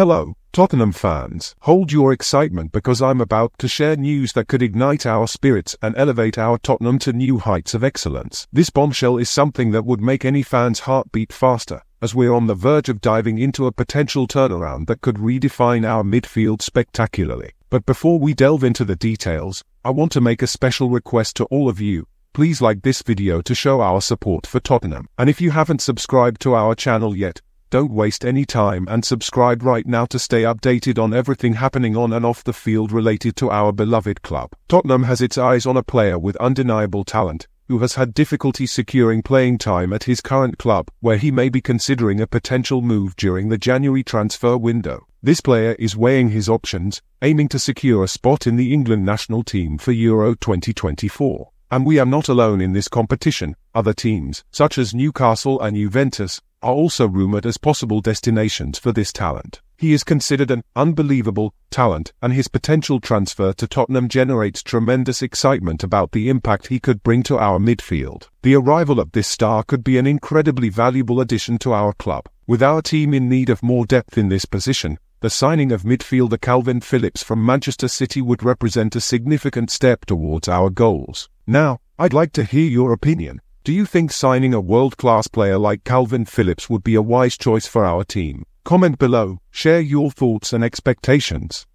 Hello, Tottenham fans. Hold your excitement because I'm about to share news that could ignite our spirits and elevate our Tottenham to new heights of excellence. This bombshell is something that would make any fan's heart beat faster, as we're on the verge of diving into a potential turnaround that could redefine our midfield spectacularly. But before we delve into the details, I want to make a special request to all of you. Please like this video to show our support for Tottenham. And if you haven't subscribed to our channel yet, don't waste any time and subscribe right now to stay updated on everything happening on and off the field related to our beloved club. Tottenham has its eyes on a player with undeniable talent, who has had difficulty securing playing time at his current club, where he may be considering a potential move during the January transfer window. This player is weighing his options, aiming to secure a spot in the England national team for Euro 2024. And we are not alone in this competition. Other teams, such as Newcastle and Juventus, are also rumored as possible destinations for this talent. He is considered an unbelievable talent, and his potential transfer to Tottenham generates tremendous excitement about the impact he could bring to our midfield. The arrival of this star could be an incredibly valuable addition to our club. With our team in need of more depth in this position, the signing of midfielder Kalvin Phillips from Manchester City would represent a significant step towards our goals. Now, I'd like to hear your opinion. Do you think signing a world-class player like Kalvin Phillips would be a wise choice for our team? Comment below, share your thoughts and expectations.